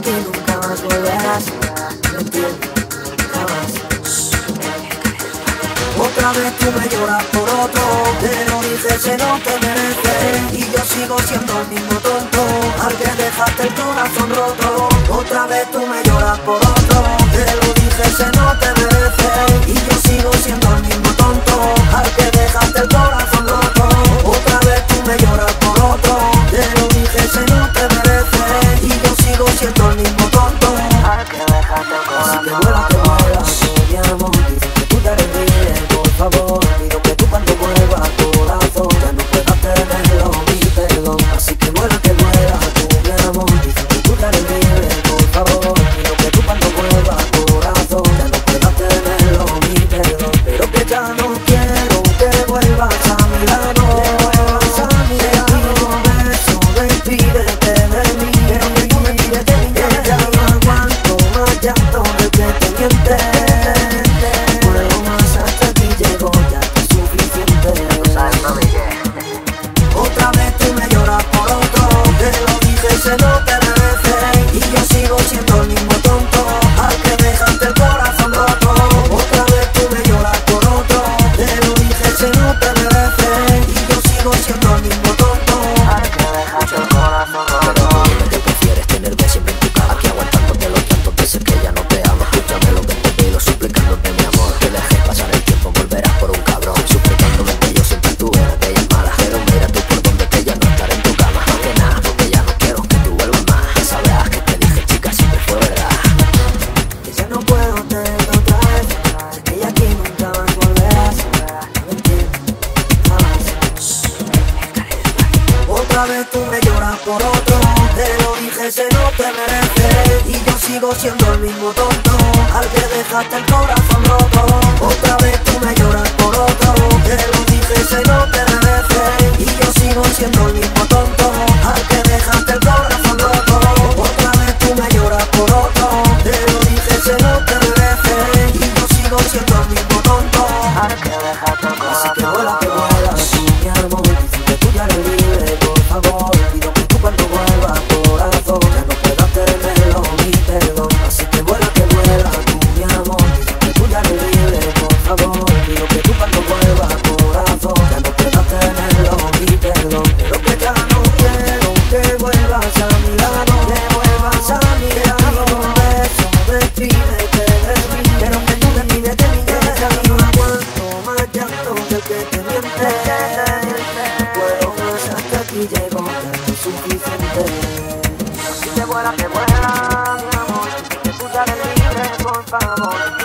que nunca más volverás. No entiendo, jamás. Otra vez tú me lloras por otro, pero dices que no te merece. Y yo sigo siendo el mismo tonto, al que dejaste el corazón roto. otra vez tú me lloras por otro Te lo dije, se no te merece Y yo sigo siendo el mismo tonto Al que dejaste el corazón roto Otra vez tú me lloras por otro Te lo dije, se no te merece vamos.